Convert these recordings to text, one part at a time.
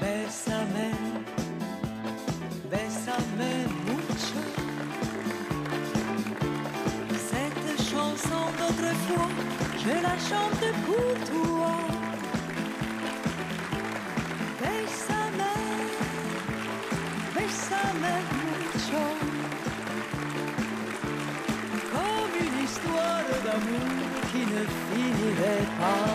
Bésame, bésame mucho. Cette chanson d'autrefois, je la chante pour toi. Bésame, bésame mucho. Comme une histoire d'amour qui ne finirait pas.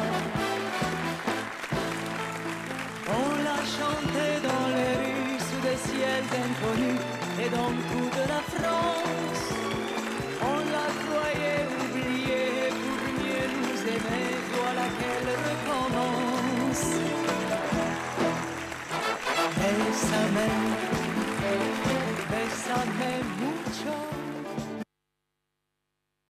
On l'a chanté dans les rues sous des ciels inconnus et dans toute la